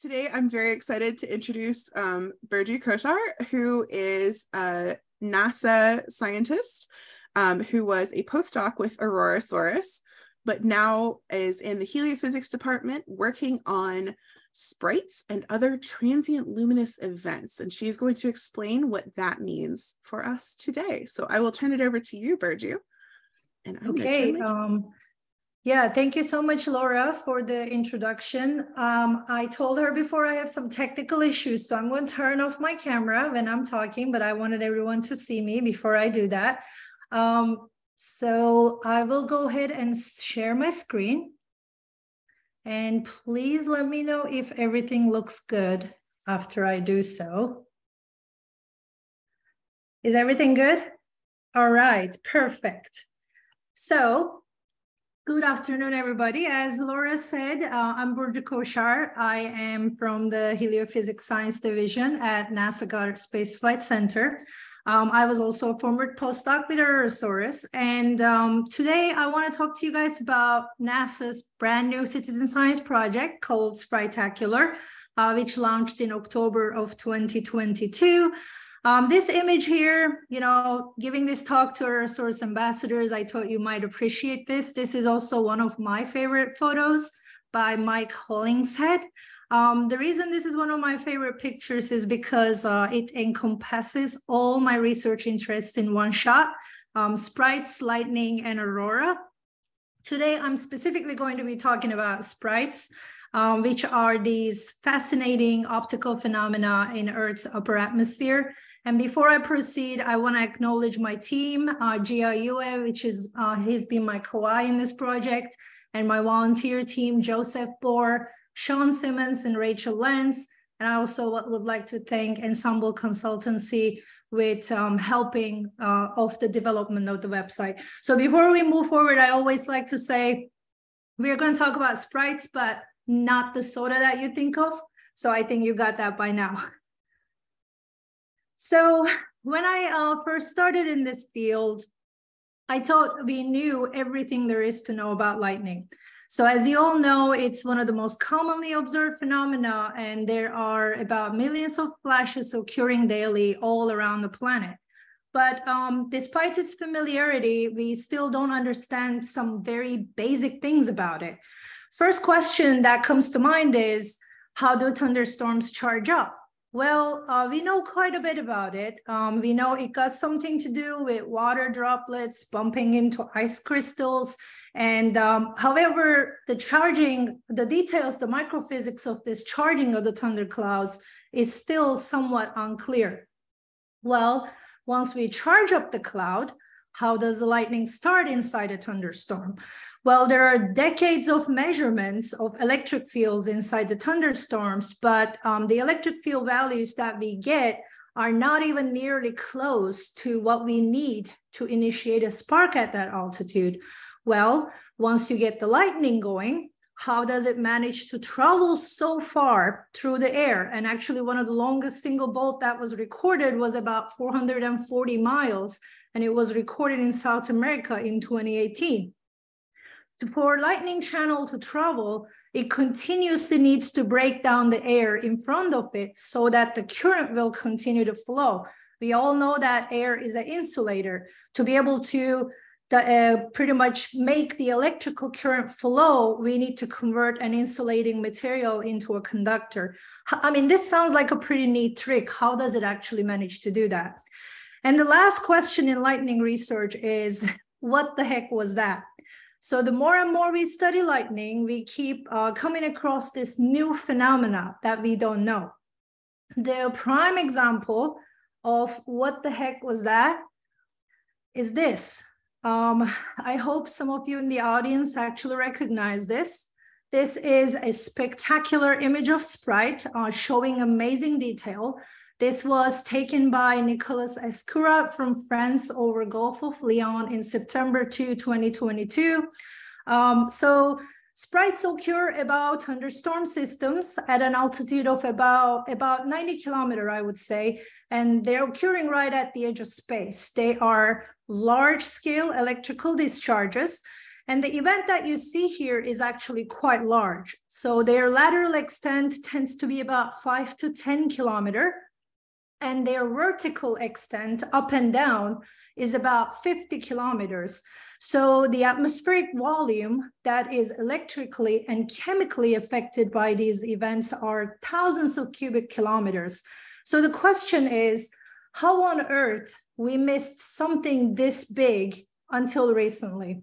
Today, I'm very excited to introduce um, Burcu Kosar, who is a NASA scientist um, who was a postdoc with Aurorasaurus, but now is in the heliophysics department working on sprites and other transient luminous events. And she's going to explain what that means for us today. So I will turn it over to you, Burju. And I'm okay. Um, yeah, thank you so much, Laura, for the introduction. Um, I told her before I have some technical issues, so I'm going to turn off my camera when I'm talking, but I wanted everyone to see me before I do that. Um, so I will go ahead and share my screen. And please let me know if everything looks good after I do so. Is everything good? All right, perfect. So Good afternoon, everybody. As Laura said, uh, I'm Burcu Kosar. I am from the Heliophysics Science Division at NASA Goddard Space Flight Center. Um, I was also a former postdoc with Aurorasaurus. And um, today I want to talk to you guys about NASA's brand new citizen science project called Spritacular, uh, which launched in October of 2022. Um, this image here, you know, giving this talk to Aurorasaurus ambassadors, I thought you might appreciate this. This is also one of my favorite photos by Mike Hollingshead. Um, the reason this is one of my favorite pictures is because uh, it encompasses all my research interests in one shot, um, sprites, lightning, and aurora. Today, I'm specifically going to be talking about sprites, um, which are these fascinating optical phenomena in Earth's upper atmosphere and before I proceed, I want to acknowledge my team, uh, which is, uh, he's been my co-I in this project, and my volunteer team, Joseph Bohr, Sean Simmons, and Rachel Lenz. And I also would like to thank Ensemble Consultancy with um, helping uh, of the development of the website. So before we move forward, I always like to say, we're going to talk about sprites, but not the soda that you think of. So I think you got that by now. So when I uh, first started in this field, I thought we knew everything there is to know about lightning. So as you all know, it's one of the most commonly observed phenomena, and there are about millions of flashes occurring daily all around the planet. But um, despite its familiarity, we still don't understand some very basic things about it. First question that comes to mind is, how do thunderstorms charge up? Well, uh, we know quite a bit about it. Um, we know it got something to do with water droplets bumping into ice crystals. And um, however, the charging, the details, the microphysics of this charging of the thunderclouds is still somewhat unclear. Well, once we charge up the cloud, how does the lightning start inside a thunderstorm? Well, there are decades of measurements of electric fields inside the thunderstorms, but um, the electric field values that we get are not even nearly close to what we need to initiate a spark at that altitude. Well, once you get the lightning going, how does it manage to travel so far through the air? And actually, one of the longest single bolt that was recorded was about 440 miles, and it was recorded in South America in 2018 for lightning channel to travel, it continuously needs to break down the air in front of it so that the current will continue to flow. We all know that air is an insulator. To be able to uh, pretty much make the electrical current flow, we need to convert an insulating material into a conductor. I mean, this sounds like a pretty neat trick. How does it actually manage to do that? And the last question in lightning research is, what the heck was that? So the more and more we study lightning, we keep uh, coming across this new phenomena that we don't know. The prime example of what the heck was that is this. Um, I hope some of you in the audience actually recognize this. This is a spectacular image of Sprite uh, showing amazing detail. This was taken by Nicolas Escurat from France over Gulf of Lyon in September 2, 2022. Um, so sprites occur about thunderstorm systems at an altitude of about, about 90 kilometer, I would say, and they're occurring right at the edge of space. They are large scale electrical discharges And the event that you see here is actually quite large. So their lateral extent tends to be about five to 10 kilometer and their vertical extent up and down is about 50 kilometers. So the atmospheric volume that is electrically and chemically affected by these events are thousands of cubic kilometers. So the question is, how on earth we missed something this big until recently?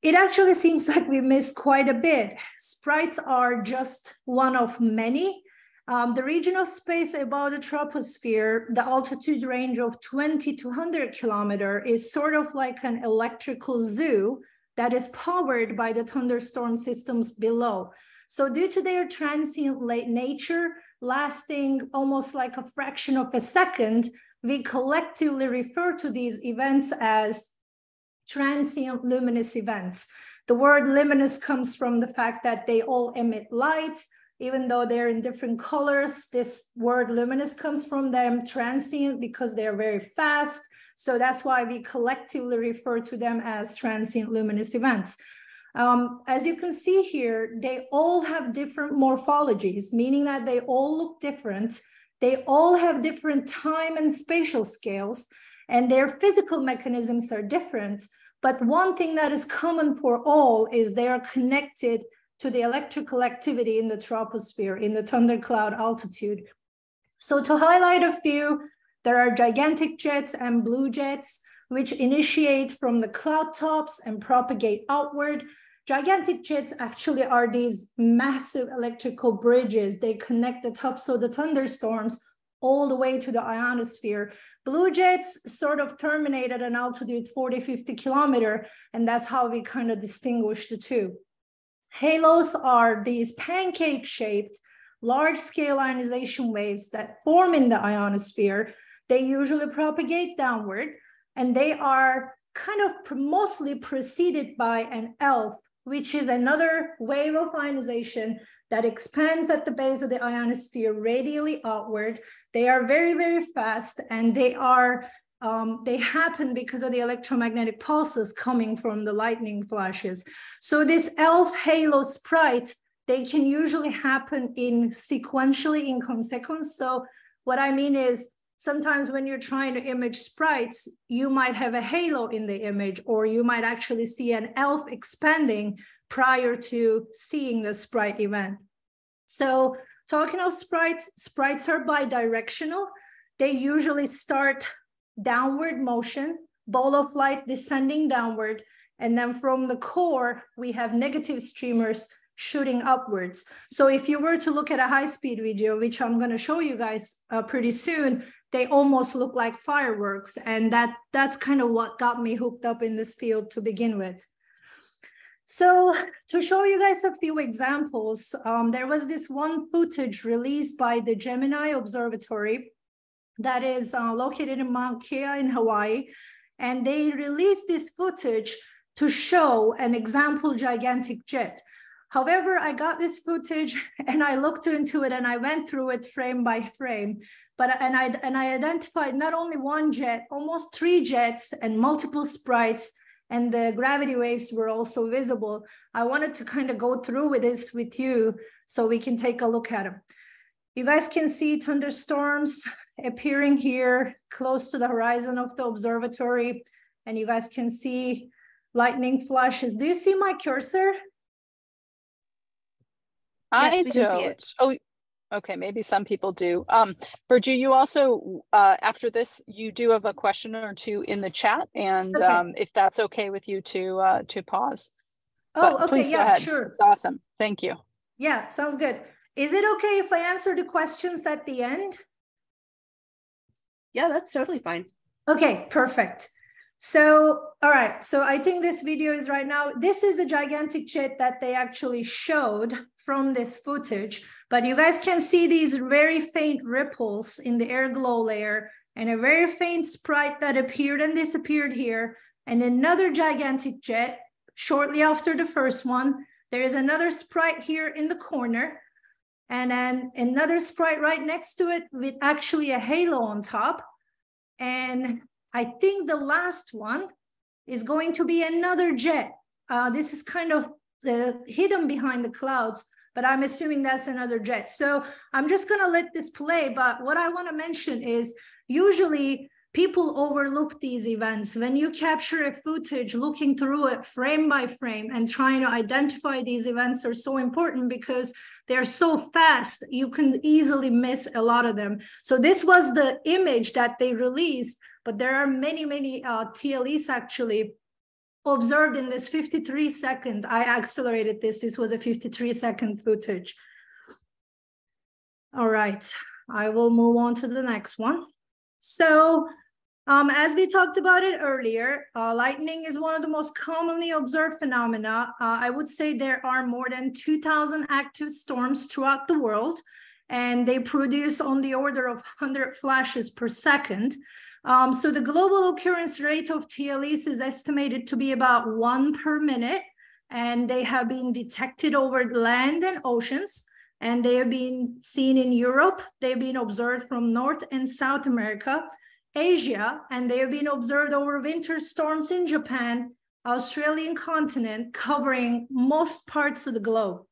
It actually seems like we missed quite a bit. Sprites are just one of many um, the region of space above the troposphere, the altitude range of 20 to 100 kilometer is sort of like an electrical zoo that is powered by the thunderstorm systems below. So due to their transient nature, lasting almost like a fraction of a second, we collectively refer to these events as transient luminous events. The word luminous comes from the fact that they all emit light, even though they're in different colors. This word luminous comes from them, transient because they're very fast. So that's why we collectively refer to them as transient luminous events. Um, as you can see here, they all have different morphologies, meaning that they all look different. They all have different time and spatial scales, and their physical mechanisms are different. But one thing that is common for all is they are connected to the electrical activity in the troposphere, in the thundercloud altitude. So to highlight a few, there are gigantic jets and blue jets, which initiate from the cloud tops and propagate outward. Gigantic jets actually are these massive electrical bridges. They connect the tops of the thunderstorms all the way to the ionosphere. Blue jets sort of terminate at an altitude 40, 50 kilometer, and that's how we kind of distinguish the two. Halos are these pancake shaped large scale ionization waves that form in the ionosphere. They usually propagate downward and they are kind of mostly preceded by an ELF, which is another wave of ionization that expands at the base of the ionosphere radially outward. They are very, very fast and they are um, they happen because of the electromagnetic pulses coming from the lightning flashes. So this ELF halo sprite, they can usually happen in sequentially in consequence. So what I mean is sometimes when you're trying to image sprites, you might have a halo in the image, or you might actually see an ELF expanding prior to seeing the sprite event. So talking of sprites, sprites are bidirectional. They usually start downward motion, ball of light descending downward. And then from the core, we have negative streamers shooting upwards. So if you were to look at a high speed video, which I'm gonna show you guys uh, pretty soon, they almost look like fireworks. And that that's kind of what got me hooked up in this field to begin with. So to show you guys a few examples, um, there was this one footage released by the Gemini Observatory that is uh, located in Mauna Kea in Hawaii. And they released this footage to show an example gigantic jet. However, I got this footage and I looked into it and I went through it frame by frame. But and I and I identified not only one jet, almost three jets and multiple sprites, and the gravity waves were also visible. I wanted to kind of go through with this with you so we can take a look at them. You guys can see thunderstorms appearing here close to the horizon of the observatory. And you guys can see lightning flashes. Do you see my cursor? I yes, don't. Oh, okay. Maybe some people do. Um, you also, uh, after this, you do have a question or two in the chat. And okay. um, if that's okay with you to, uh, to pause. Oh, but okay. yeah, sure. It's awesome. Thank you. Yeah, sounds good. Is it okay if I answer the questions at the end? Yeah, that's totally fine. Okay, perfect. So, all right. So I think this video is right now. This is the gigantic jet that they actually showed from this footage, but you guys can see these very faint ripples in the air glow layer and a very faint sprite that appeared and disappeared here and another gigantic jet shortly after the first one. There is another sprite here in the corner and then another sprite right next to it with actually a halo on top. And I think the last one is going to be another jet. Uh, this is kind of uh, hidden behind the clouds, but I'm assuming that's another jet. So I'm just gonna let this play, but what I wanna mention is usually people overlook these events. When you capture a footage, looking through it frame by frame and trying to identify these events are so important because they're so fast, you can easily miss a lot of them. So this was the image that they released, but there are many, many uh, TLEs actually observed in this 53 second. I accelerated this. This was a 53 second footage. All right, I will move on to the next one. So um, as we talked about it earlier, uh, lightning is one of the most commonly observed phenomena. Uh, I would say there are more than 2,000 active storms throughout the world, and they produce on the order of 100 flashes per second. Um, so the global occurrence rate of TLEs is estimated to be about one per minute, and they have been detected over land and oceans, and they have been seen in Europe. They've been observed from North and South America, Asia, and they have been observed over winter storms in Japan, Australian continent, covering most parts of the globe.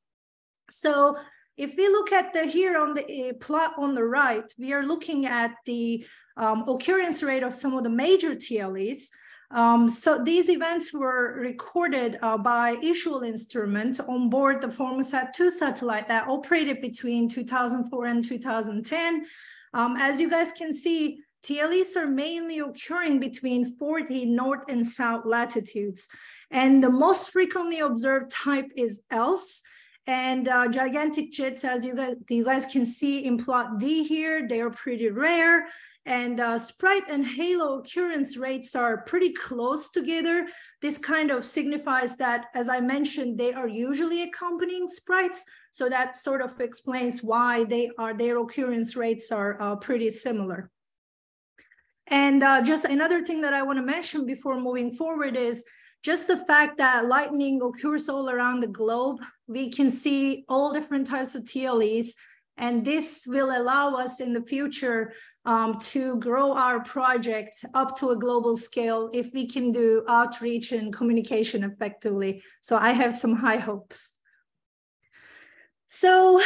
So if we look at the here on the uh, plot on the right, we are looking at the um, occurrence rate of some of the major TLEs. Um, so these events were recorded uh, by ISUAL instrument on board the Formosat 2 satellite that operated between 2004 and 2010. Um, as you guys can see, TLEs are mainly occurring between 40 north and south latitudes. And the most frequently observed type is ELFs. And uh, gigantic jets, as you guys, you guys can see in plot D here, they are pretty rare. And uh, sprite and halo occurrence rates are pretty close together. This kind of signifies that, as I mentioned, they are usually accompanying sprites. So that sort of explains why they are their occurrence rates are uh, pretty similar. And uh, just another thing that I want to mention before moving forward is just the fact that lightning occurs all around the globe. We can see all different types of TLEs, and this will allow us in the future um, to grow our project up to a global scale if we can do outreach and communication effectively. So I have some high hopes. So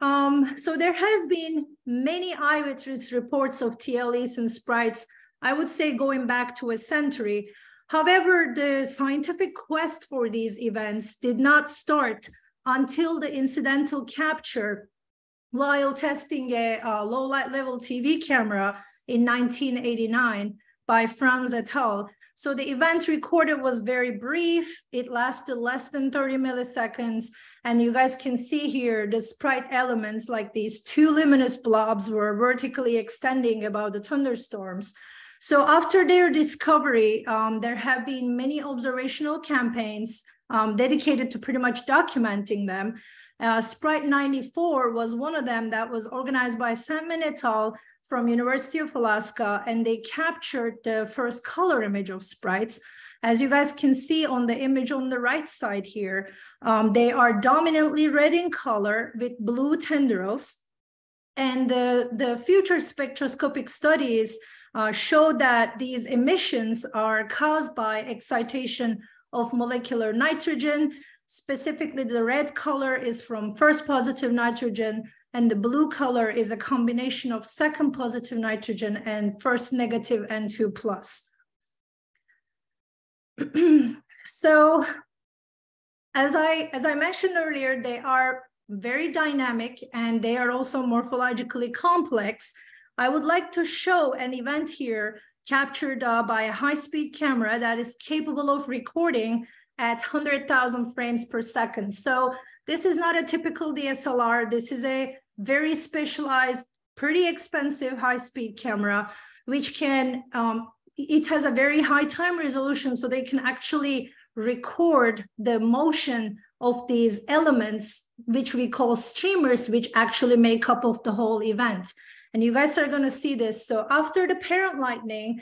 um, so there has been many eyewitness reports of TLEs and sprites, I would say going back to a century. However, the scientific quest for these events did not start until the incidental capture while testing a, a low light level TV camera in 1989 by Franz et al. So the event recorded was very brief. It lasted less than 30 milliseconds. And you guys can see here the sprite elements like these two luminous blobs were vertically extending above the thunderstorms. So after their discovery, um, there have been many observational campaigns um, dedicated to pretty much documenting them. Uh, Sprite 94 was one of them that was organized by Sentman et from University of Alaska, and they captured the first color image of sprites. As you guys can see on the image on the right side here, um, they are dominantly red in color with blue tendrils. And the, the future spectroscopic studies uh, show that these emissions are caused by excitation of molecular nitrogen. Specifically, the red color is from first positive nitrogen, and the blue color is a combination of second positive nitrogen and first negative N2 plus. so as I, as I mentioned earlier, they are very dynamic and they are also morphologically complex. I would like to show an event here captured uh, by a high-speed camera that is capable of recording at 100,000 frames per second. So this is not a typical DSLR. This is a very specialized, pretty expensive high-speed camera, which can, um, it has a very high time resolution, so they can actually record the motion of these elements, which we call streamers, which actually make up of the whole event. And you guys are gonna see this. So after the parent lightning,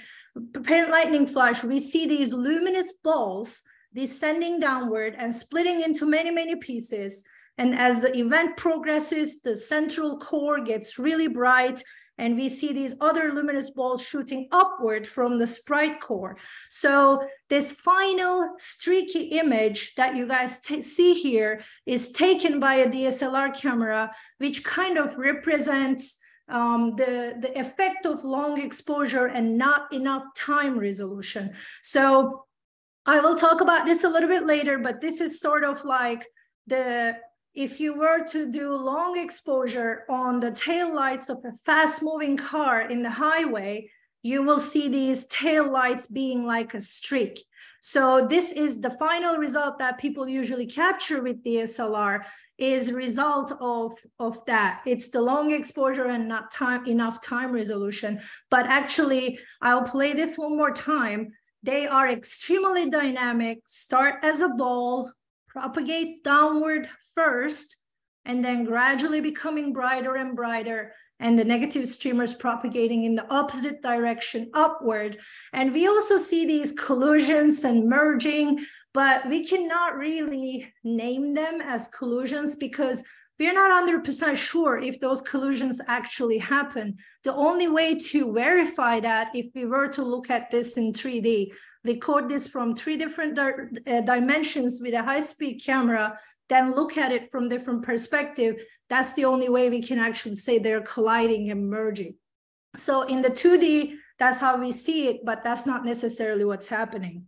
parent lightning flash, we see these luminous balls descending downward and splitting into many, many pieces. And as the event progresses, the central core gets really bright and we see these other luminous balls shooting upward from the sprite core. So this final streaky image that you guys see here is taken by a DSLR camera, which kind of represents um, the, the effect of long exposure and not enough time resolution. So I will talk about this a little bit later, but this is sort of like the if you were to do long exposure on the tail lights of a fast moving car in the highway, you will see these tail lights being like a streak. So this is the final result that people usually capture with the DSLR is result of, of that. It's the long exposure and not time enough time resolution. But actually, I'll play this one more time. They are extremely dynamic, start as a ball, propagate downward first, and then gradually becoming brighter and brighter, and the negative streamers propagating in the opposite direction upward. And we also see these collisions and merging, but we cannot really name them as collisions because we're not 100% sure if those collisions actually happen. The only way to verify that, if we were to look at this in 3D, record this from three different di uh, dimensions with a high-speed camera, then look at it from different perspective, that's the only way we can actually say they're colliding and merging. So in the 2D, that's how we see it, but that's not necessarily what's happening.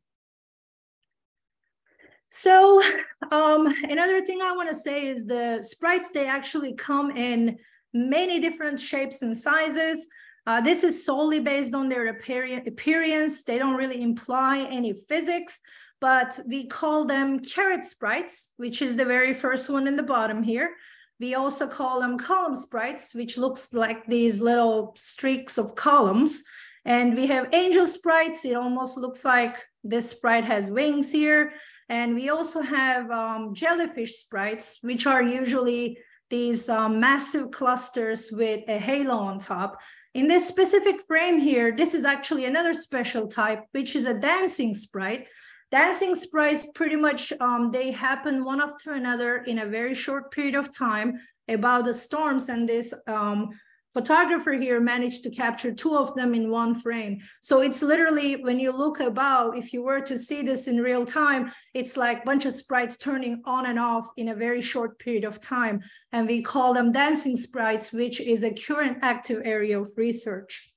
So um, another thing I want to say is the sprites, they actually come in many different shapes and sizes. Uh, this is solely based on their appearance. They don't really imply any physics, but we call them carrot sprites, which is the very first one in the bottom here. We also call them column sprites, which looks like these little streaks of columns. And we have angel sprites. It almost looks like this sprite has wings here. And we also have um, jellyfish sprites, which are usually these um, massive clusters with a halo on top. In this specific frame here, this is actually another special type, which is a dancing sprite. Dancing sprites pretty much, um, they happen one after another in a very short period of time about the storms and this um, photographer here managed to capture two of them in one frame. So it's literally when you look about, if you were to see this in real time, it's like a bunch of sprites turning on and off in a very short period of time. And we call them dancing sprites, which is a current active area of research.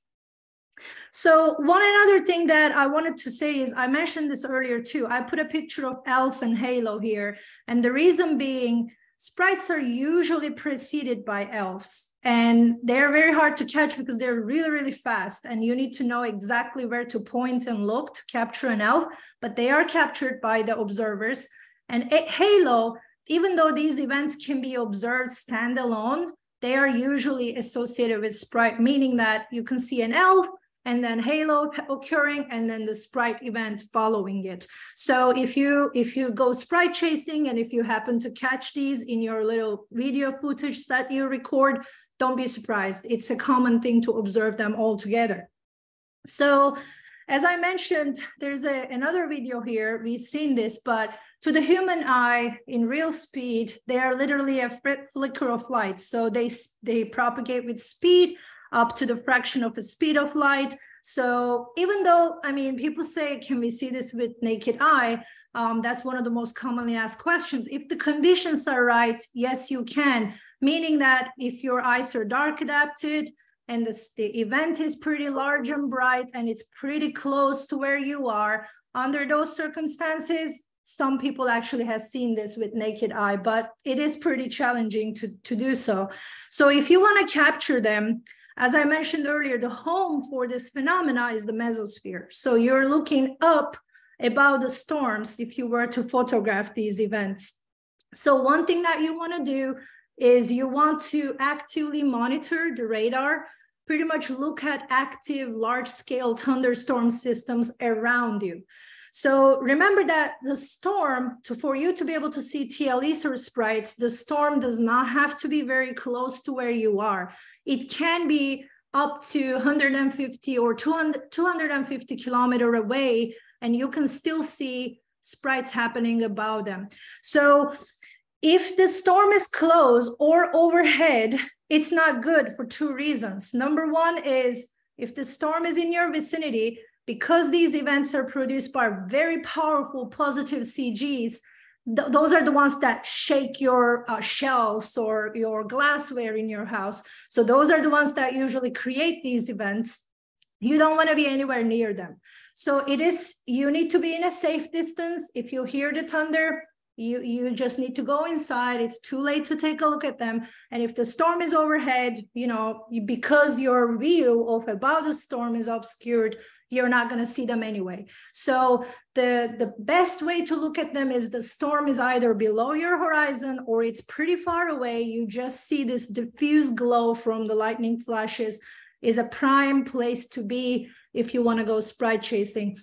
So one another thing that I wanted to say is I mentioned this earlier too. I put a picture of Elf and Halo here. And the reason being sprites are usually preceded by elves and they're very hard to catch because they're really really fast. And you need to know exactly where to point and look to capture an elf but they are captured by the observers. And halo even though these events can be observed standalone they are usually associated with sprite meaning that you can see an elf and then halo occurring and then the sprite event following it. So if you if you go sprite chasing and if you happen to catch these in your little video footage that you record don't be surprised. It's a common thing to observe them all together. So as i mentioned there's a, another video here. We've seen this but to the human eye in real speed they are literally a flicker of light. So they they propagate with speed up to the fraction of the speed of light. So even though, I mean, people say, can we see this with naked eye? Um, that's one of the most commonly asked questions. If the conditions are right, yes, you can, meaning that if your eyes are dark adapted and the, the event is pretty large and bright and it's pretty close to where you are, under those circumstances, some people actually have seen this with naked eye, but it is pretty challenging to, to do so. So if you want to capture them, as I mentioned earlier, the home for this phenomena is the mesosphere. So you're looking up about the storms if you were to photograph these events. So one thing that you want to do is you want to actively monitor the radar, pretty much look at active large scale thunderstorm systems around you. So remember that the storm, to, for you to be able to see TLEs or sprites, the storm does not have to be very close to where you are. It can be up to 150 or 200, 250 kilometer away, and you can still see sprites happening above them. So if the storm is close or overhead, it's not good for two reasons. Number one is if the storm is in your vicinity, because these events are produced by very powerful positive CGs, th those are the ones that shake your uh, shelves or your glassware in your house. So those are the ones that usually create these events. You don't want to be anywhere near them. So it is, you need to be in a safe distance. If you hear the thunder, you, you just need to go inside. It's too late to take a look at them. And if the storm is overhead, you know, because your view of about the storm is obscured, you're not going to see them anyway. So the, the best way to look at them is the storm is either below your horizon or it's pretty far away. You just see this diffuse glow from the lightning flashes is a prime place to be if you want to go sprite chasing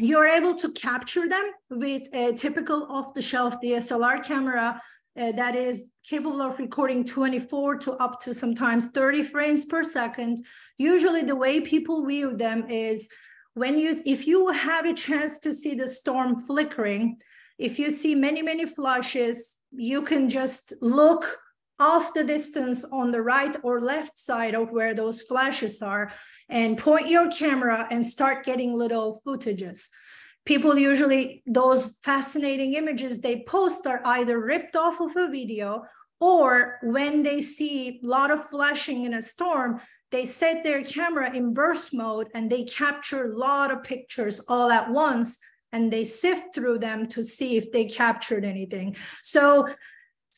you're able to capture them with a typical off-the-shelf DSLR camera uh, that is capable of recording 24 to up to sometimes 30 frames per second. Usually the way people view them is when you, if you have a chance to see the storm flickering, if you see many, many flashes, you can just look off the distance on the right or left side of where those flashes are and point your camera and start getting little footages. People usually, those fascinating images they post are either ripped off of a video or when they see a lot of flashing in a storm, they set their camera in burst mode and they capture a lot of pictures all at once and they sift through them to see if they captured anything. So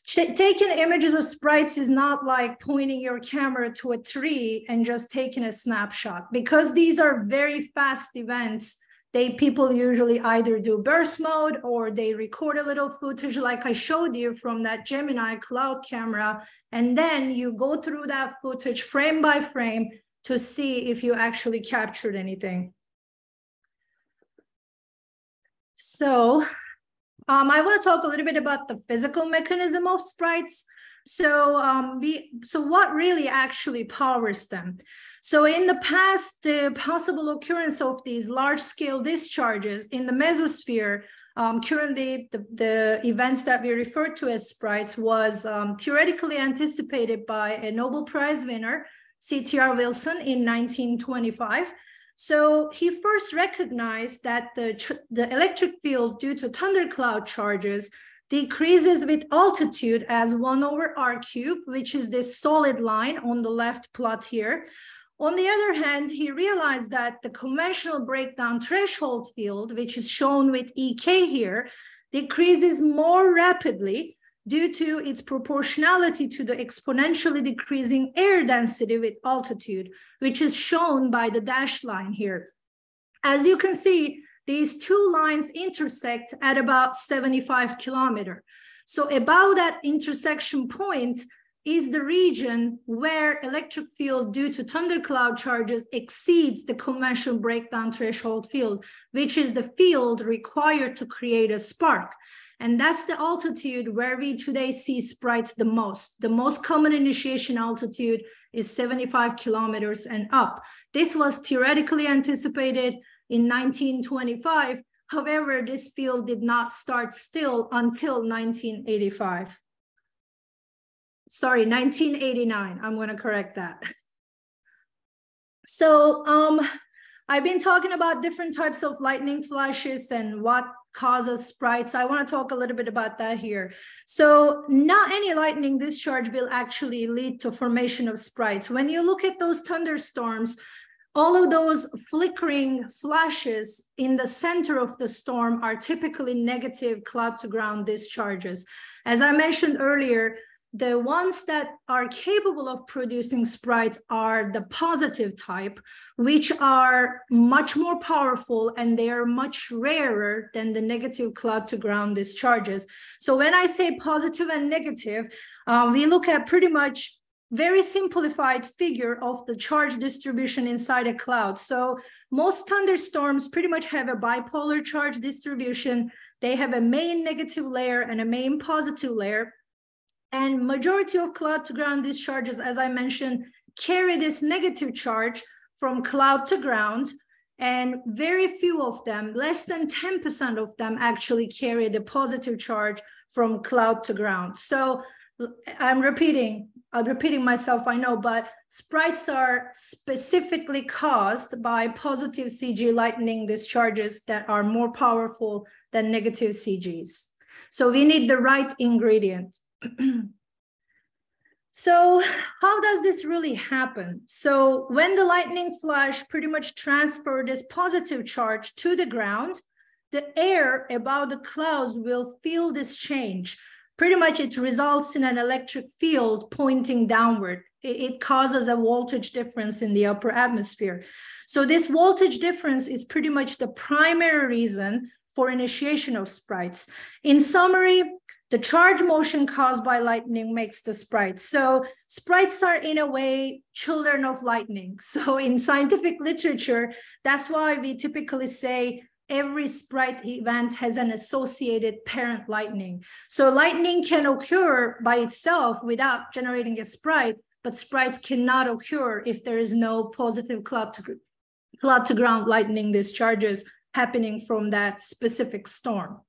taking images of sprites is not like pointing your camera to a tree and just taking a snapshot because these are very fast events they people usually either do burst mode or they record a little footage like i showed you from that gemini cloud camera and then you go through that footage frame by frame to see if you actually captured anything so um, I want to talk a little bit about the physical mechanism of sprites. So, um, we, so what really actually powers them? So in the past, the possible occurrence of these large-scale discharges in the mesosphere, um, currently the, the events that we refer to as sprites was um, theoretically anticipated by a Nobel Prize winner, C.T.R. Wilson in 1925. So he first recognized that the, the electric field due to thundercloud charges decreases with altitude as 1 over r cube, which is this solid line on the left plot here. On the other hand, he realized that the conventional breakdown threshold field, which is shown with EK here, decreases more rapidly due to its proportionality to the exponentially decreasing air density with altitude, which is shown by the dashed line here. As you can see, these two lines intersect at about 75 kilometer. So about that intersection point is the region where electric field due to thundercloud charges exceeds the conventional breakdown threshold field, which is the field required to create a spark. And that's the altitude where we today see sprites the most. The most common initiation altitude is 75 kilometers and up. This was theoretically anticipated in 1925. However, this field did not start still until 1985. Sorry, 1989. I'm going to correct that. So um, I've been talking about different types of lightning flashes and what causes sprites. I want to talk a little bit about that here. So not any lightning discharge will actually lead to formation of sprites. When you look at those thunderstorms, all of those flickering flashes in the center of the storm are typically negative cloud to ground discharges. As I mentioned earlier, the ones that are capable of producing sprites are the positive type, which are much more powerful and they are much rarer than the negative cloud to ground discharges. So when I say positive and negative, uh, we look at pretty much very simplified figure of the charge distribution inside a cloud. So most thunderstorms pretty much have a bipolar charge distribution. They have a main negative layer and a main positive layer and majority of cloud to ground discharges, as I mentioned, carry this negative charge from cloud to ground. And very few of them, less than 10% of them actually carry the positive charge from cloud to ground. So I'm repeating, I'm repeating myself, I know, but sprites are specifically caused by positive CG lightning discharges that are more powerful than negative CGs. So we need the right ingredient. so how does this really happen? So when the lightning flash pretty much transfer this positive charge to the ground, the air above the clouds will feel this change pretty much it results in an electric field pointing downward. It, causes a voltage difference in the upper atmosphere. So this voltage difference is pretty much the primary reason for initiation of sprites. In summary, the charge motion caused by lightning makes the sprites. So sprites are in a way children of lightning. So in scientific literature, that's why we typically say every sprite event has an associated parent lightning. So lightning can occur by itself without generating a sprite, but sprites cannot occur if there is no positive cloud to, cloud to ground lightning discharges happening from that specific storm.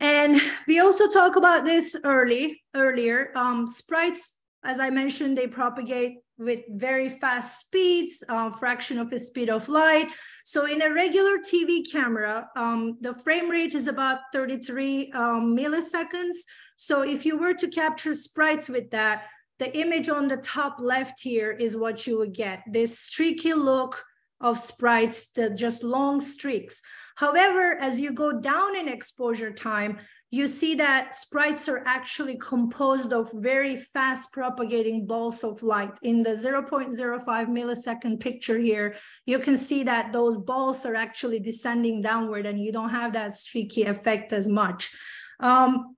And we also talk about this early earlier. Um, sprites, as I mentioned, they propagate with very fast speeds, uh, fraction of the speed of light. So in a regular TV camera, um, the frame rate is about 33 um, milliseconds. So if you were to capture sprites with that, the image on the top left here is what you would get, this streaky look of sprites, the just long streaks. However, as you go down in exposure time, you see that sprites are actually composed of very fast propagating balls of light. In the 0.05 millisecond picture here, you can see that those balls are actually descending downward and you don't have that streaky effect as much. Um,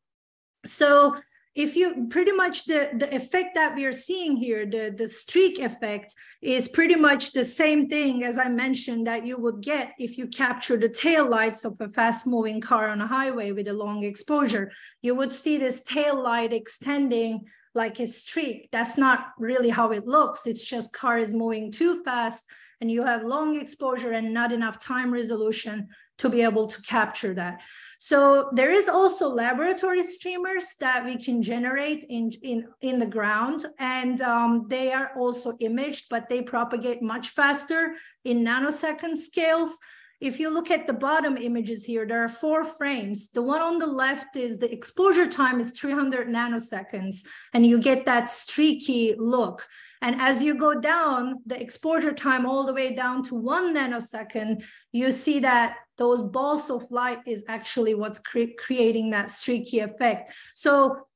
so if you pretty much the, the effect that we are seeing here, the, the streak effect is pretty much the same thing as I mentioned that you would get if you capture the tail lights of a fast moving car on a highway with a long exposure. You would see this tail light extending like a streak. That's not really how it looks. It's just car is moving too fast and you have long exposure and not enough time resolution to be able to capture that. So there is also laboratory streamers that we can generate in, in, in the ground and um, they are also imaged, but they propagate much faster in nanosecond scales. If you look at the bottom images here, there are four frames. The one on the left is the exposure time is 300 nanoseconds and you get that streaky look. And as you go down the exposure time all the way down to one nanosecond, you see that those balls of light is actually what's cre creating that streaky effect. So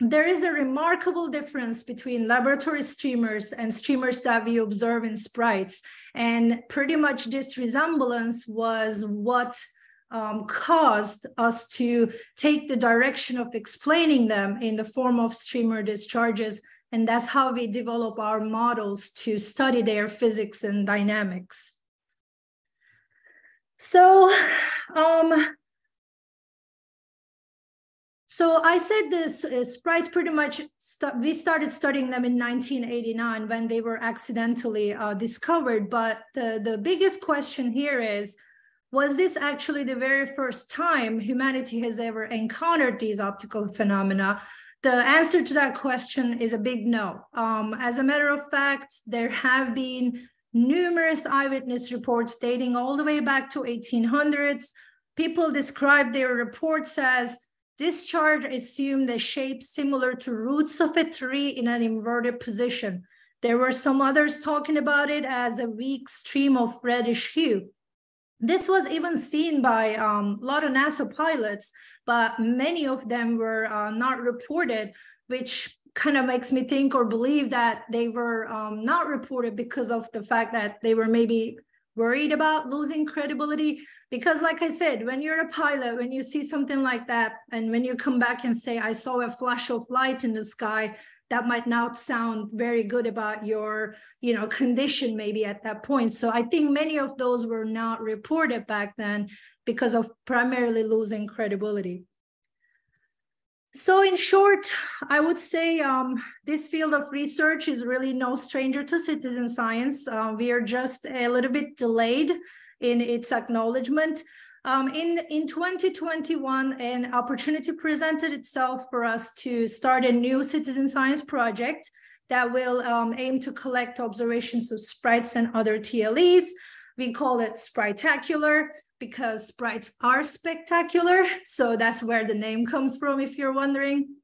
there is a remarkable difference between laboratory streamers and streamers that we observe in sprites. And pretty much this resemblance was what um, caused us to take the direction of explaining them in the form of streamer discharges and that's how we develop our models to study their physics and dynamics. So, um, so I said this uh, sprites pretty much, st we started studying them in 1989 when they were accidentally uh, discovered. But the, the biggest question here is, was this actually the very first time humanity has ever encountered these optical phenomena? The answer to that question is a big no. Um, as a matter of fact, there have been numerous eyewitness reports dating all the way back to 1800s. People describe their reports as discharge assumed a shape similar to roots of a tree in an inverted position. There were some others talking about it as a weak stream of reddish hue. This was even seen by um, a lot of NASA pilots but many of them were uh, not reported, which kind of makes me think or believe that they were um, not reported because of the fact that they were maybe worried about losing credibility. Because, like I said, when you're a pilot, when you see something like that, and when you come back and say, I saw a flash of light in the sky, that might not sound very good about your you know condition maybe at that point so i think many of those were not reported back then because of primarily losing credibility. So in short, I would say um, this field of research is really no stranger to citizen science. Uh, we are just a little bit delayed in its acknowledgement. Um, in, in 2021, an opportunity presented itself for us to start a new citizen science project that will um, aim to collect observations of sprites and other TLEs. We call it Spritacular because sprites are spectacular. So that's where the name comes from, if you're wondering.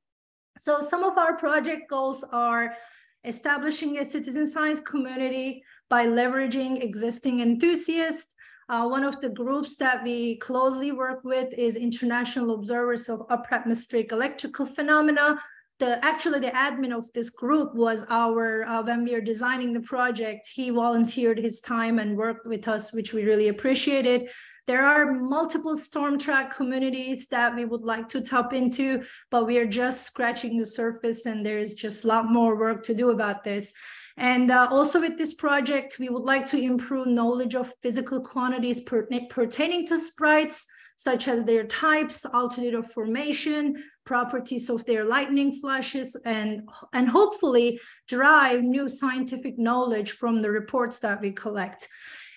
So some of our project goals are establishing a citizen science community by leveraging existing enthusiasts. Uh, one of the groups that we closely work with is International Observers of Upper Atmospheric Electrical Phenomena, the actually the admin of this group was our uh, when we were designing the project he volunteered his time and worked with us which we really appreciated. There are multiple storm track communities that we would like to tap into but we are just scratching the surface and there is just a lot more work to do about this and uh, also with this project we would like to improve knowledge of physical quantities per pertaining to sprites such as their types, altitude of formation, properties of their lightning flashes, and, and hopefully derive new scientific knowledge from the reports that we collect.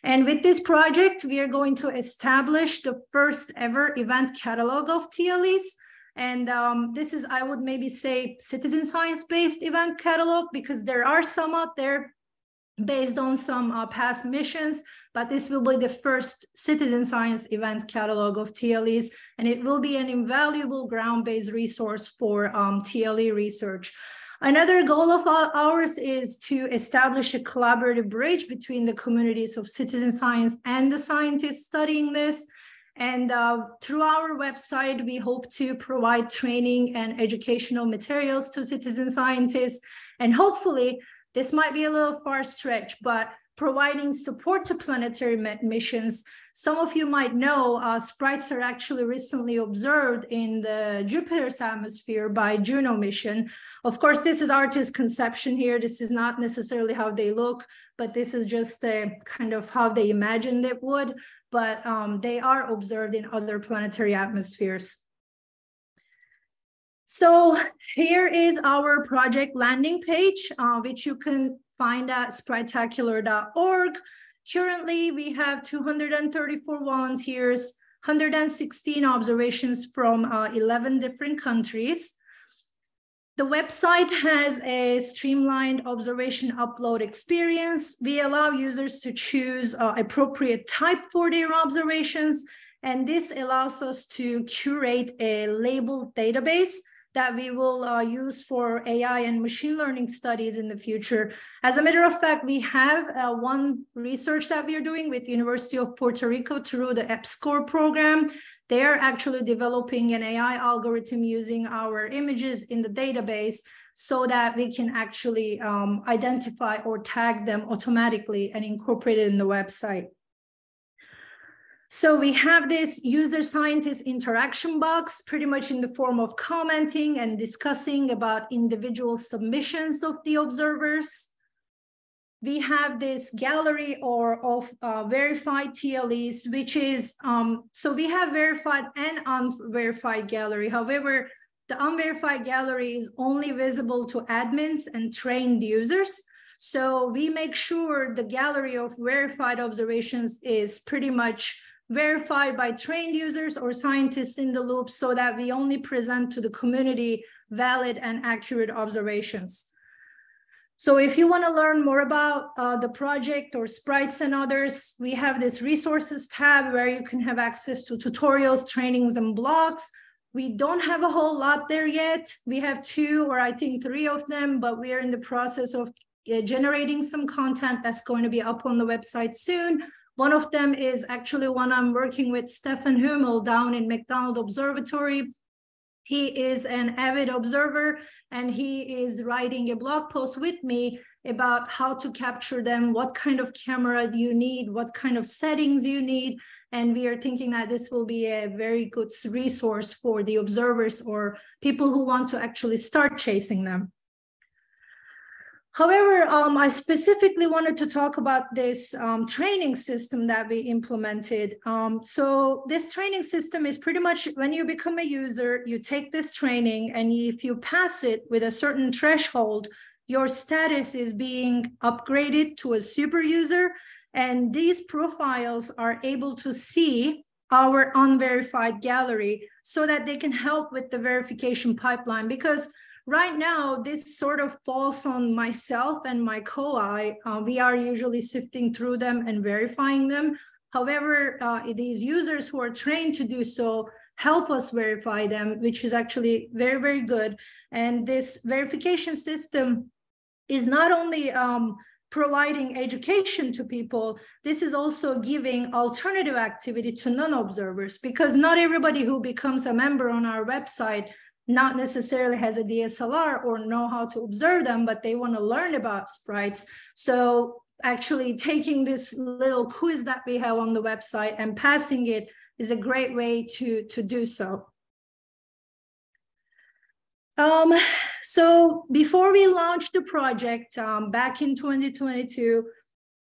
And with this project, we are going to establish the first ever event catalog of TLEs. And um, this is, I would maybe say, citizen science-based event catalog because there are some out there based on some uh, past missions, but this will be the first citizen science event catalog of TLEs, and it will be an invaluable ground-based resource for um, TLE research. Another goal of ours is to establish a collaborative bridge between the communities of citizen science and the scientists studying this. And uh, through our website, we hope to provide training and educational materials to citizen scientists. And hopefully this might be a little far stretch, but providing support to planetary missions. Some of you might know uh, sprites are actually recently observed in the Jupiter's atmosphere by Juno mission. Of course, this is artist conception here. This is not necessarily how they look, but this is just a kind of how they imagined it would. But um, they are observed in other planetary atmospheres. So here is our project landing page, uh, which you can find at spritacular.org. Currently, we have 234 volunteers, 116 observations from uh, 11 different countries. The website has a streamlined observation upload experience. We allow users to choose uh, appropriate type for their observations, and this allows us to curate a labeled database that we will uh, use for AI and machine learning studies in the future. As a matter of fact, we have uh, one research that we are doing with University of Puerto Rico through the EPSCoR program. They are actually developing an AI algorithm using our images in the database so that we can actually um, identify or tag them automatically and incorporate it in the website. So we have this user scientist interaction box pretty much in the form of commenting and discussing about individual submissions of the observers. We have this gallery or of uh, verified TLEs, which is, um, so we have verified and unverified gallery. However, the unverified gallery is only visible to admins and trained users. So we make sure the gallery of verified observations is pretty much verified by trained users or scientists in the loop so that we only present to the community valid and accurate observations. So if you want to learn more about uh, the project or sprites and others, we have this resources tab where you can have access to tutorials, trainings, and blogs. We don't have a whole lot there yet. We have two or I think three of them, but we are in the process of uh, generating some content that's going to be up on the website soon. One of them is actually one I'm working with Stefan Hummel down in McDonald Observatory. He is an avid observer and he is writing a blog post with me about how to capture them, what kind of camera do you need, what kind of settings you need. And we are thinking that this will be a very good resource for the observers or people who want to actually start chasing them. However, um, I specifically wanted to talk about this um, training system that we implemented. Um, so this training system is pretty much when you become a user, you take this training and if you pass it with a certain threshold, your status is being upgraded to a super user. And these profiles are able to see our unverified gallery so that they can help with the verification pipeline because right now this sort of falls on myself and my co-I. Uh, we are usually sifting through them and verifying them. However, uh, these users who are trained to do so help us verify them, which is actually very, very good. And this verification system is not only um, providing education to people, this is also giving alternative activity to non-observers because not everybody who becomes a member on our website not necessarily has a DSLR or know how to observe them, but they want to learn about sprites. So actually taking this little quiz that we have on the website and passing it is a great way to, to do so. Um, so before we launched the project um, back in 2022,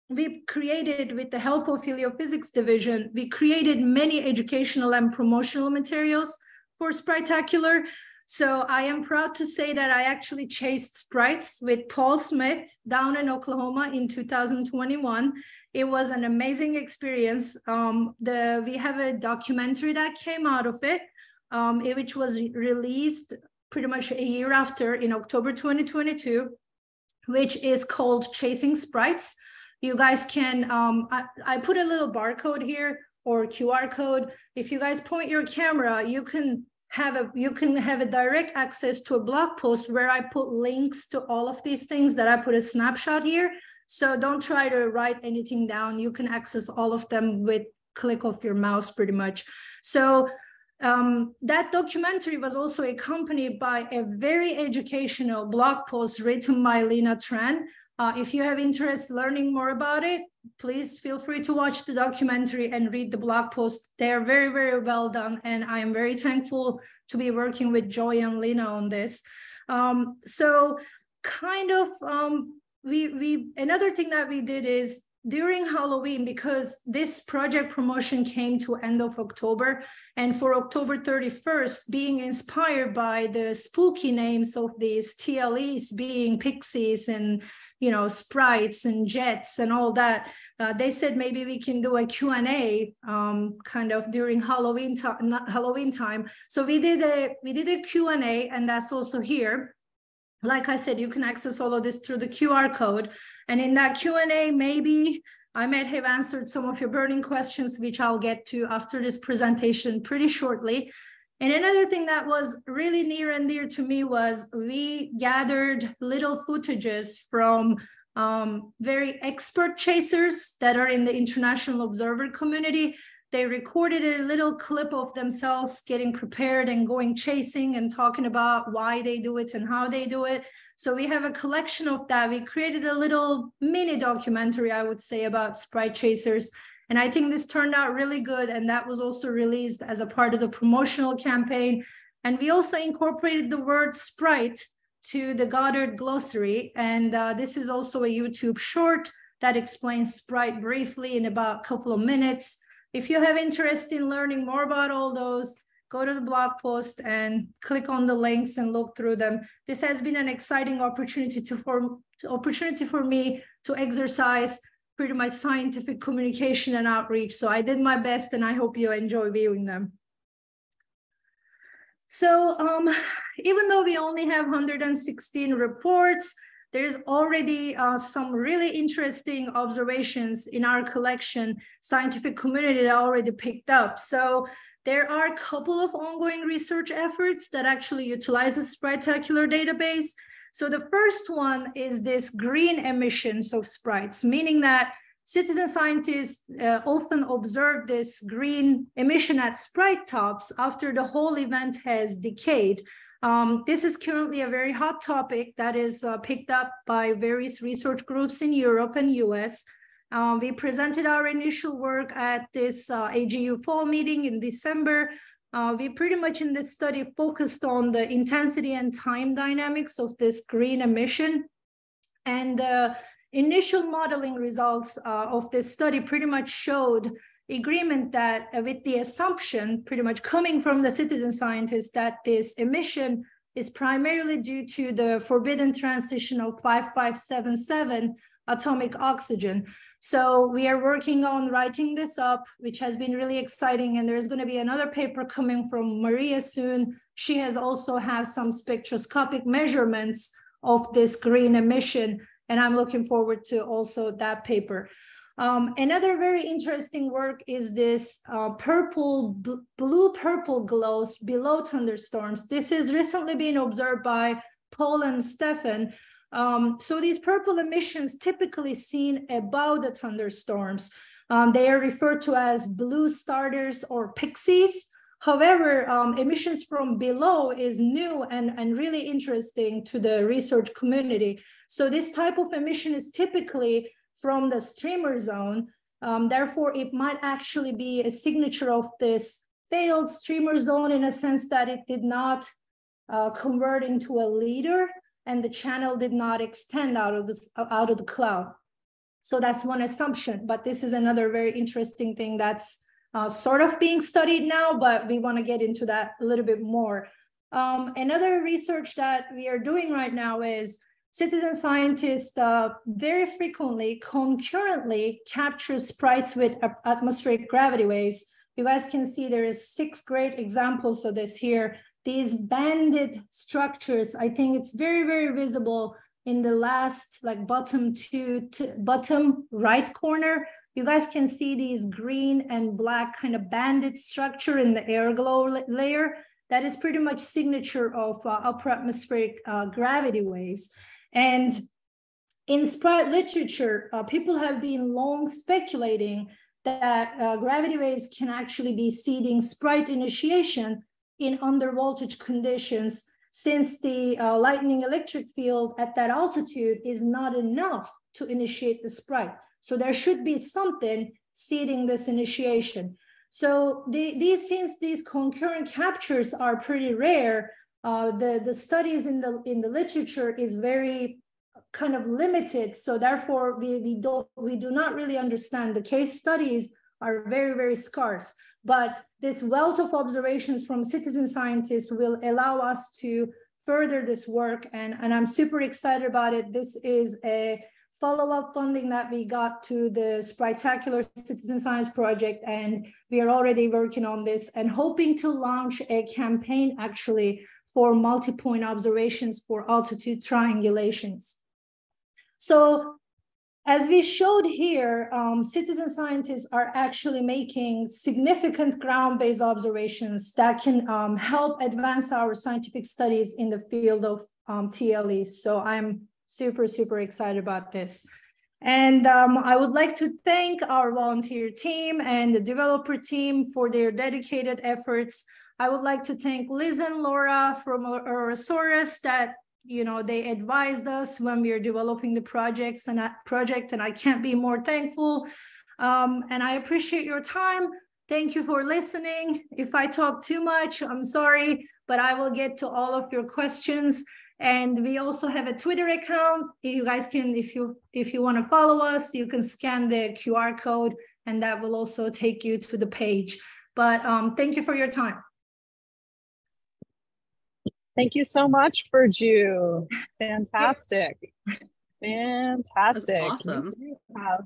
we created with the help of Heliophysics division, we created many educational and promotional materials for Spritacular. So I am proud to say that I actually chased sprites with Paul Smith down in Oklahoma in 2021. It was an amazing experience. Um, the we have a documentary that came out of it, um, which was released pretty much a year after in October 2022, which is called Chasing Sprites. You guys can, um, I, I put a little barcode here or QR code. If you guys point your camera, you can have a you can have a direct access to a blog post where I put links to all of these things that I put a snapshot here. So don't try to write anything down. You can access all of them with click of your mouse pretty much. So um, that documentary was also accompanied by a very educational blog post written by Lina Tran. Uh, if you have interest learning more about it, please feel free to watch the documentary and read the blog post. They are very, very well done. And I am very thankful to be working with Joy and Lina on this. Um, so kind of, um, we, we, another thing that we did is during Halloween, because this project promotion came to end of October, and for October 31st, being inspired by the spooky names of these TLEs being pixies and you know sprites and jets and all that, uh, they said maybe we can do a Q&A um, kind of during Halloween time, Halloween time. So we did a we did a Q&A, and that's also here like I said, you can access all of this through the QR code. And in that Q&A, maybe I might have answered some of your burning questions, which I'll get to after this presentation pretty shortly. And another thing that was really near and dear to me was we gathered little footages from um, very expert chasers that are in the international observer community they recorded a little clip of themselves getting prepared and going chasing and talking about why they do it and how they do it. So we have a collection of that. We created a little mini documentary, I would say, about sprite chasers. And I think this turned out really good. And that was also released as a part of the promotional campaign. And we also incorporated the word sprite to the Goddard glossary. And uh, this is also a YouTube short that explains sprite briefly in about a couple of minutes. If you have interest in learning more about all those, go to the blog post and click on the links and look through them. This has been an exciting opportunity to form opportunity for me to exercise pretty much scientific communication and outreach. So I did my best and I hope you enjoy viewing them. So um, even though we only have 116 reports, there's already uh, some really interesting observations in our collection, scientific community that already picked up. So there are a couple of ongoing research efforts that actually utilize the Spritacular database. So the first one is this green emissions of sprites, meaning that citizen scientists uh, often observe this green emission at sprite tops after the whole event has decayed. Um, this is currently a very hot topic that is uh, picked up by various research groups in Europe and US. Um, we presented our initial work at this uh, AGU fall meeting in December. Uh, we pretty much in this study focused on the intensity and time dynamics of this green emission. And the initial modeling results uh, of this study pretty much showed agreement that uh, with the assumption pretty much coming from the citizen scientists that this emission is primarily due to the forbidden transition of 5577 atomic oxygen. So we are working on writing this up, which has been really exciting. And there's going to be another paper coming from Maria soon. She has also have some spectroscopic measurements of this green emission. And I'm looking forward to also that paper. Um, another very interesting work is this uh, purple, blue purple glows below thunderstorms. This has recently been observed by Paul and Stefan. Um, so these purple emissions typically seen above the thunderstorms. Um, they are referred to as blue starters or pixies. However, um, emissions from below is new and, and really interesting to the research community. So this type of emission is typically from the streamer zone. Um, therefore, it might actually be a signature of this failed streamer zone in a sense that it did not uh, convert into a leader and the channel did not extend out of, the out of the cloud. So that's one assumption, but this is another very interesting thing that's uh, sort of being studied now, but we want to get into that a little bit more. Um, another research that we are doing right now is citizen scientists uh, very frequently concurrently capture sprites with atmospheric gravity waves. You guys can see there is six great examples of this here. These banded structures, I think it's very, very visible in the last like bottom two to bottom right corner. You guys can see these green and black kind of banded structure in the air glow layer. That is pretty much signature of uh, upper atmospheric uh, gravity waves. And in sprite literature, uh, people have been long speculating that uh, gravity waves can actually be seeding sprite initiation in undervoltage conditions since the uh, lightning electric field at that altitude is not enough to initiate the sprite. So there should be something seeding this initiation. So the, these, since these concurrent captures are pretty rare, uh, the, the studies in the, in the literature is very kind of limited. So therefore we, we, don't, we do not really understand. The case studies are very, very scarce. But this wealth of observations from citizen scientists will allow us to further this work. And, and I'm super excited about it. This is a follow-up funding that we got to the Spritacular Citizen Science Project, and we are already working on this and hoping to launch a campaign actually for multi-point observations for altitude triangulations. So as we showed here, um, citizen scientists are actually making significant ground-based observations that can um, help advance our scientific studies in the field of um, TLE. So I'm super, super excited about this. And um, I would like to thank our volunteer team and the developer team for their dedicated efforts. I would like to thank Liz and Laura from Aurorasaurus that you know they advised us when we are developing the projects and that project and i can't be more thankful. Um, and i appreciate your time. Thank you for listening. If i talk too much i'm sorry but i will get to all of your questions. And we also have a twitter account. You guys can if you if you want to follow us you can scan the qr code and that will also take you to the page. But um, thank you for your time Thank you so much, Burcu. Fantastic. Fantastic. awesome. have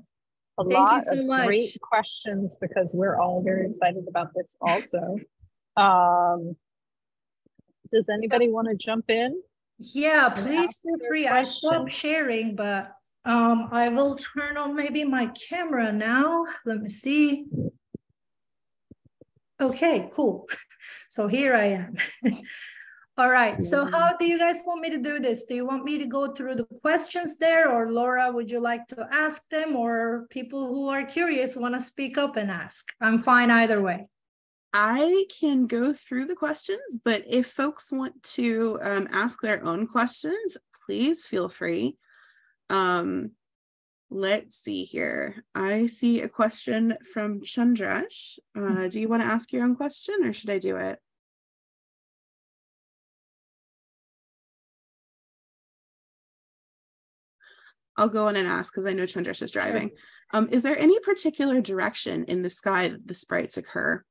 a Thank lot so of much. great questions because we're all very excited about this also. Um, does anybody so, want to jump in? Yeah, please feel free. I stopped sharing, but um, I will turn on maybe my camera now. Let me see. Okay, cool. So here I am. All right. So how do you guys want me to do this? Do you want me to go through the questions there or Laura, would you like to ask them or people who are curious want to speak up and ask? I'm fine either way. I can go through the questions, but if folks want to um, ask their own questions, please feel free. Um, let's see here. I see a question from Chandrash. Uh, do you want to ask your own question or should I do it? I'll go in and ask because I know Chandrash is driving. Sure. Um, is there any particular direction in the sky that the sprites occur?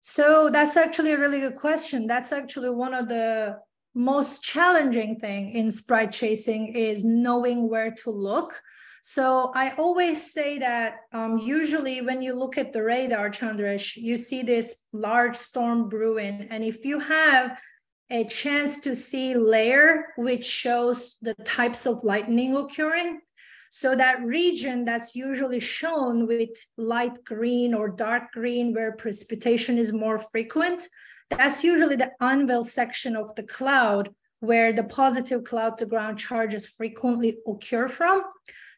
So that's actually a really good question. That's actually one of the most challenging thing in sprite chasing is knowing where to look. So I always say that um, usually when you look at the radar, Chandresh, you see this large storm brewing. And if you have a chance to see layer, which shows the types of lightning occurring, so that region that's usually shown with light green or dark green where precipitation is more frequent, that's usually the anvil section of the cloud where the positive cloud to ground charges frequently occur from.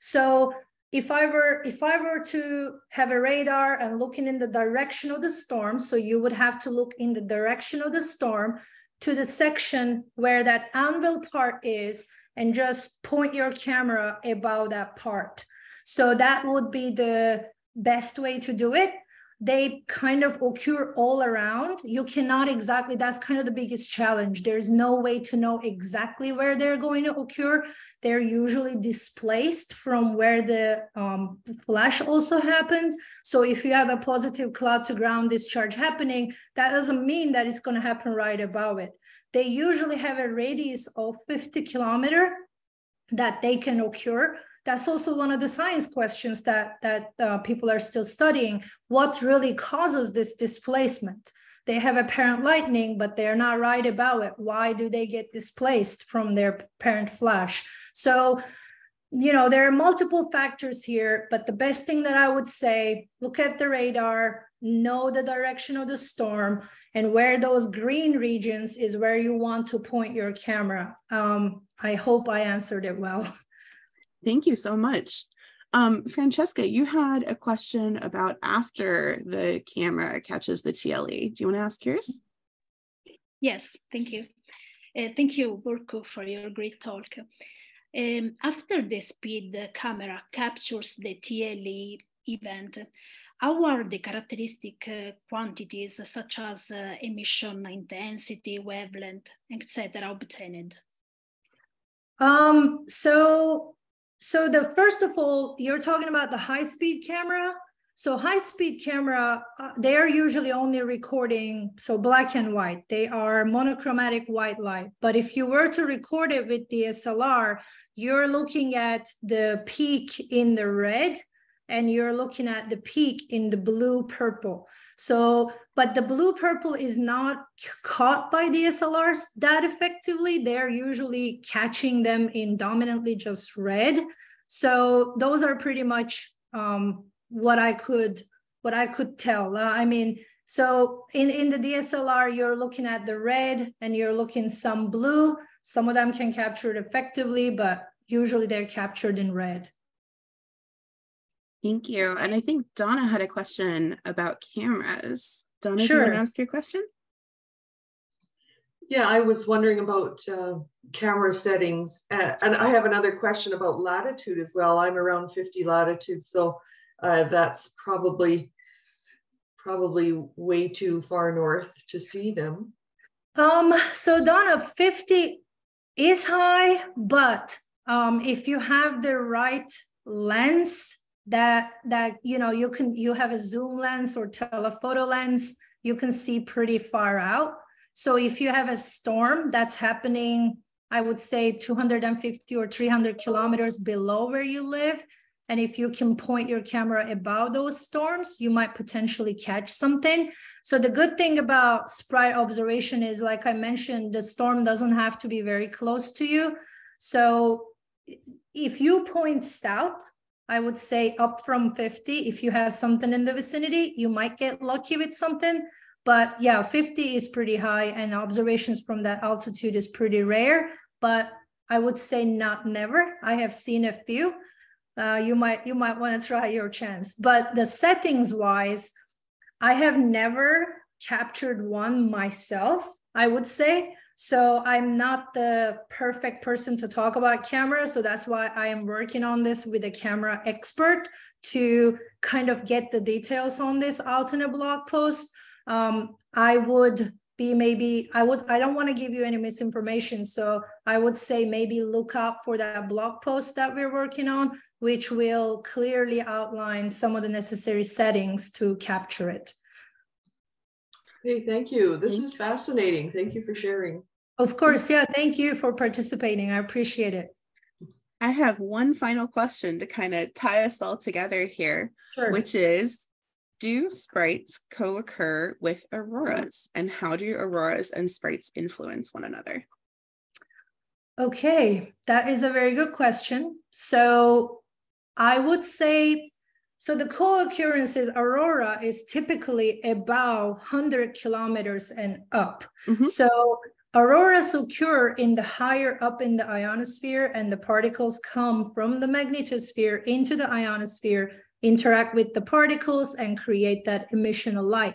So if I were if I were to have a radar and looking in the direction of the storm, so you would have to look in the direction of the storm to the section where that anvil part is and just point your camera about that part. So that would be the best way to do it they kind of occur all around. You cannot exactly, that's kind of the biggest challenge. There's no way to know exactly where they're going to occur. They're usually displaced from where the um, flash also happened. So if you have a positive cloud to ground discharge happening, that doesn't mean that it's going to happen right above it. They usually have a radius of 50 kilometer that they can occur that's also one of the science questions that that uh, people are still studying. What really causes this displacement? They have apparent lightning but they're not right about it. Why do they get displaced from their parent flash? So you know there are multiple factors here but the best thing that i would say look at the radar know the direction of the storm and where those green regions is where you want to point your camera. Um, i hope i answered it well Thank you so much. Um, Francesca, you had a question about after the camera catches the TLE. Do you want to ask yours? Yes, thank you. Uh, thank you, Burcu, for your great talk. Um, after the speed the camera captures the TLE event, how are the characteristic uh, quantities such as uh, emission intensity, wavelength, etc. obtained? Um, so so the first of all, you're talking about the high speed camera. So high speed camera, uh, they are usually only recording, so black and white. They are monochromatic white light. But if you were to record it with the DSLR, you're looking at the peak in the red and you're looking at the peak in the blue purple. So, but the blue purple is not caught by DSLRs that effectively. They're usually catching them in dominantly just red. So those are pretty much um, what I could what I could tell. Uh, I mean, so in, in the DSLR, you're looking at the red and you're looking some blue. Some of them can capture it effectively, but usually they're captured in red. Thank you. And I think Donna had a question about cameras. Donna, sure. do you want to ask your question? Yeah, I was wondering about uh, camera settings. Uh, and I have another question about latitude as well. I'm around 50 latitude, so uh, that's probably probably way too far north to see them. Um, so Donna, 50 is high, but um, if you have the right lens, that that you know you can you have a zoom lens or telephoto lens you can see pretty far out. So if you have a storm that's happening i would say 250 or 300 kilometers below where you live and if you can point your camera above those storms you might potentially catch something. So the good thing about sprite observation is like i mentioned the storm doesn't have to be very close to you. So if you point south I would say up from 50. If you have something in the vicinity, you might get lucky with something. But yeah, 50 is pretty high, and observations from that altitude is pretty rare. But I would say not never. I have seen a few. Uh, you might you might want to try your chance. But the settings wise, I have never captured one myself. I would say so I'm not the perfect person to talk about camera. So that's why I am working on this with a camera expert to kind of get the details on this out in a blog post. Um, I would be maybe, I would, I don't want to give you any misinformation. So I would say maybe look out for that blog post that we're working on, which will clearly outline some of the necessary settings to capture it. Hey, thank you. This is fascinating. Thank you for sharing. Of course. Yeah. Thank you for participating. I appreciate it. I have one final question to kind of tie us all together here, Sure. which is do sprites co-occur with auroras and how do auroras and sprites influence one another? Okay, that is a very good question. So I would say, so the co-occurrences aurora is typically about 100 kilometers and up. Mhm. So auroras occur in the higher up in the ionosphere and the particles come from the magnetosphere into the ionosphere, interact with the particles and create that emission of light.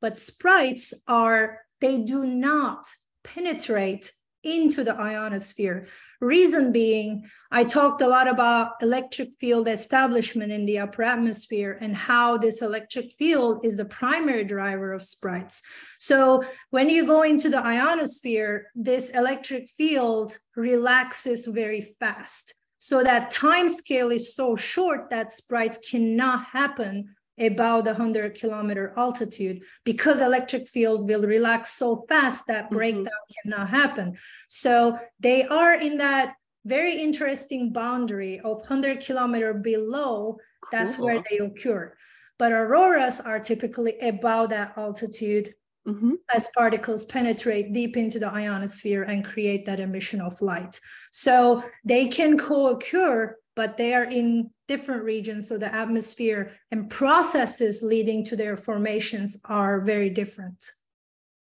But sprites are, they do not penetrate into the ionosphere. Reason being, I talked a lot about electric field establishment in the upper atmosphere and how this electric field is the primary driver of sprites. So when you go into the ionosphere, this electric field relaxes very fast. So that time scale is so short that sprites cannot happen about the 100 kilometer altitude because electric field will relax so fast that breakdown cannot happen. So they are in that very interesting boundary of 100 kilometer below. That's where they occur. But auroras are typically about that altitude Mhm. as particles penetrate deep into the ionosphere and create that emission of light. So they can co-occur, but they are in different regions. So the atmosphere and processes leading to their formations are very different.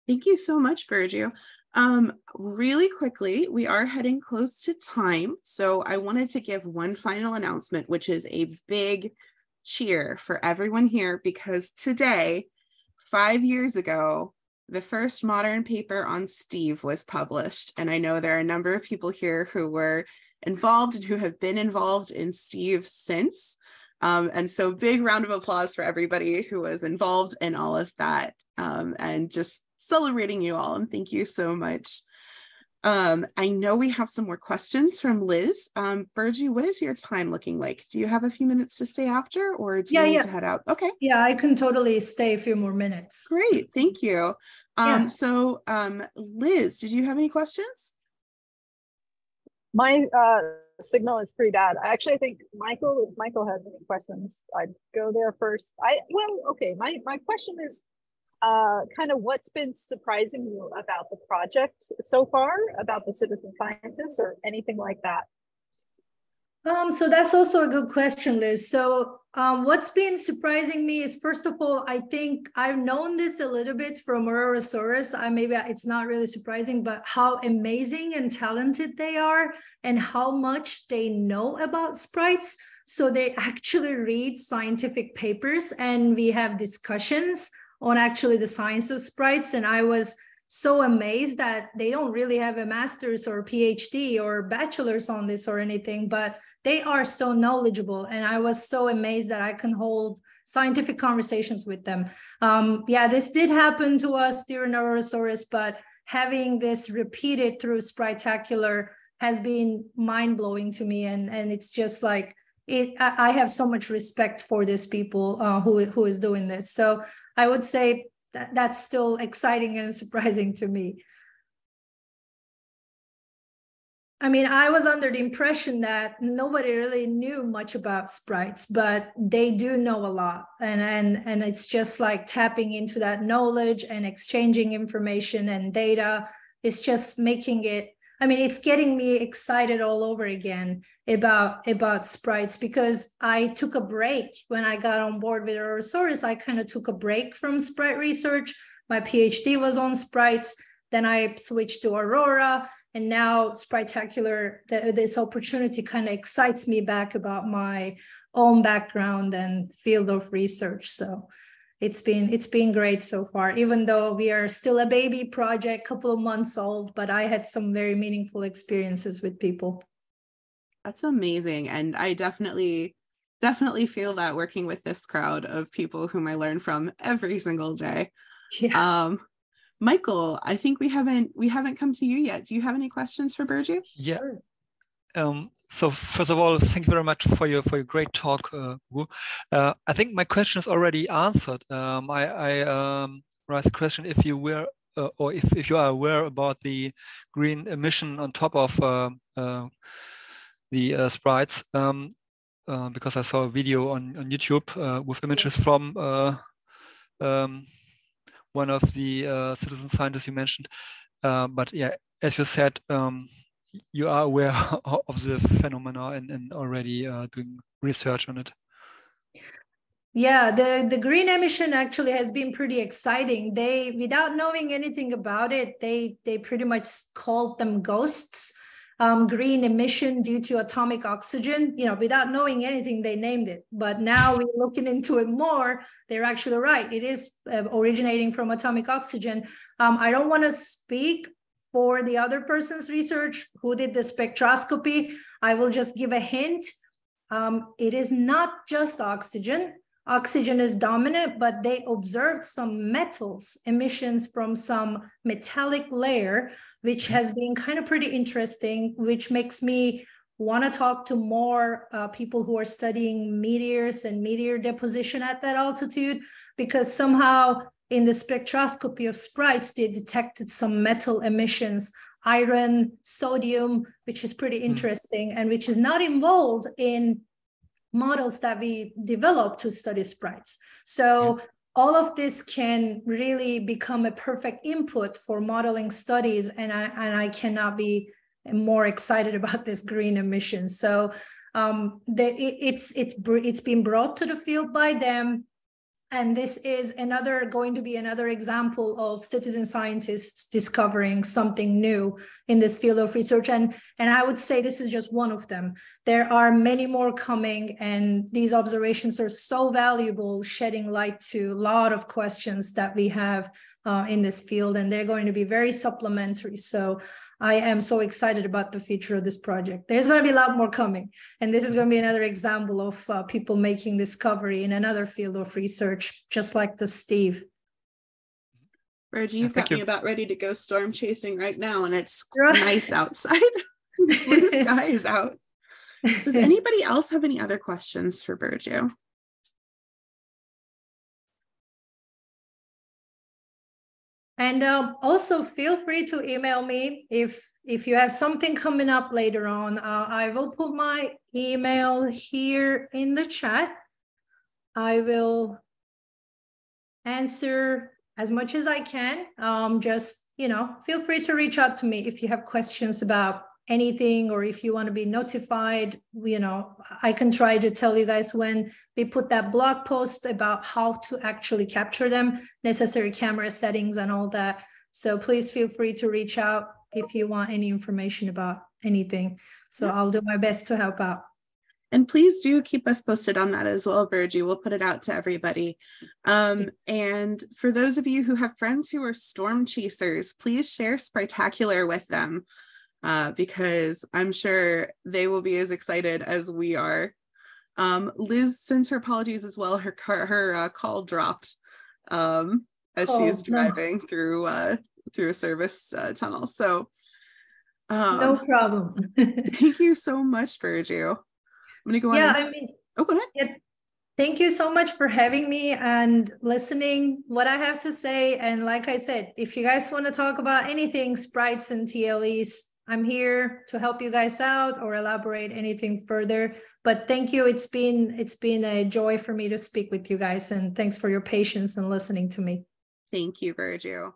Thank you so much, Burcu. Um, really quickly, we are heading close to time. So I wanted to give one final announcement, which is a big cheer for everyone here because today, five years ago, the first modern paper on Steve was published. And I know there are a number of people here who were involved and who have been involved in Steve since. Um, and so, big round of applause for everybody who was involved in all of that um, and just celebrating you all. And thank you so much. Um, I know we have some more questions from Liz. Um, Burcu, what is your time looking like? Do you have a few minutes to stay after or do Yeah, you need yeah. to head out? Okay. Yeah, I can totally stay a few more minutes. Great, thank you. Um, Yeah. so um, Liz, did you have any questions? My uh, signal is pretty bad. Actually, I actually think Michael, if Michael has any questions, I'd go there first. I well, okay. My my question is uh, kind of what's been surprising you about the project so far, about the citizen scientists, or anything like that. Um, so that's also a good question, Liz. So um, what's been surprising me is, first of all, I think I've known this a little bit from Aurorasaurus. I maybe it's not really surprising, but how amazing and talented they are, and how much they know about sprites. So they actually read scientific papers, and we have discussions on actually the science of sprites. And I was so amazed that they don't really have a master's or PhD or bachelor's on this or anything, but they are so knowledgeable. And I was so amazed that I can hold scientific conversations with them. Um, yeah, this did happen to us during Aurorasaurus, but having this repeated through Spritacular has been mind blowing to me. And, and it's just like, it, I, I have so much respect for these people uh, who, who is doing this. So I would say that that's still exciting and surprising to me. I mean, I was under the impression that nobody really knew much about sprites, but they do know a lot. And, and, and it's just like tapping into that knowledge and exchanging information and data. It's just making it, I mean, it's getting me excited all over again about, about sprites because I took a break when I got on board with Aurorasaurus. I kind of took a break from sprite research. My PhD was on sprites. Then I switched to Aurora and now Spritacular, the, this opportunity kind of excites me back about my own background and field of research. So it's been it's been great so far, even though we are still a baby project, couple of months old, but I had some very meaningful experiences with people. That's amazing. And I definitely, definitely feel that working with this crowd of people whom I learn from every single day. Yeah. Um, Michael, I think we haven't we haven't come to you yet. Do you have any questions for Burcu? Yeah. Um, so first of all, thank you very much for your for your great talk, uh, Uh, I think my question is already answered. Um, I, I um, raised a question if you were uh, or if, if you are aware about the green emission on top of uh, uh, the uh, sprites um, uh, because I saw a video on, on YouTube uh, with images from uh, um, one of the uh, citizen scientists you mentioned. but yeah, as you said, um, you are aware of the phenomena and, and already doing research on it. Yeah, the, the green emission actually has been pretty exciting. They, without knowing anything about it, they they pretty much called them ghosts. Um, green emission due to atomic oxygen. You know, without knowing anything, they named it. But now we're looking into it more. They're actually right. It is uh, originating from atomic oxygen. Um, I don't want to speak for the other person's research who did the spectroscopy. I will just give a hint. Um, it is not just oxygen oxygen is dominant, but they observed some metals emissions from some metallic layer, which has been kind of pretty interesting, which makes me want to talk to more uh, people who are studying meteors and meteor deposition at that altitude, because somehow in the spectroscopy of sprites, they detected some metal emissions iron, sodium, which is pretty hmm. interesting mm. and which is not involved in models that we developed to study sprites. So yeah. All of this can really become a perfect input for modeling studies. And I, and I cannot be more excited about this green emission. So um, the, it, it's, it's, it's been brought to the field by them and this is another going to be another example of citizen scientists discovering something new in this field of research. And and i would say this is just one of them. There are many more coming and these observations are so valuable shedding light to a lot of questions that we have uh, in this field and they're going to be very supplementary. So I am so excited about the future of this project. There's going to be a lot more coming. And this is going to be another example of uh, people making discovery in another field of research, just like the Steve. Reggie, you've got you. me about ready to go storm chasing right now, and it's right. nice outside. Blue sky is out. Does anybody else have any other questions for Burcu? And um, also feel free to email me if if you have something coming up later on. Uh, I will put my email here in the chat. I will answer as much as I can. Um, just you know, feel free to reach out to me if you have questions about anything or if you want to be notified you know i can try to tell you guys when we put that blog post about how to actually capture them necessary camera settings and all that. So please feel free to reach out if you want any information about anything. So i'll do my best to help out. And please do keep us posted on that as well, Burcu. We'll put it out to everybody. Um, and for those of you who have friends who are storm chasers, please share Spritacular with them uh, because I'm sure they will be as excited as we are. Um, Liz sends her apologies as well. Her car, her uh, call dropped um, as oh, she's driving no. through uh, through a service uh, tunnel. So um, no problem. thank you so much, Burcu. I'm gonna go yeah, on. Yeah, I mean, oh, go ahead. Yeah, thank you so much for having me and listening what I have to say. And like I said, if you guys want to talk about anything, sprites and TLEs, I'm here to help you guys out or elaborate anything further. But thank you. It's been it's been a joy for me to speak with you guys and thanks for your patience and listening to me. Thank you, Burcu.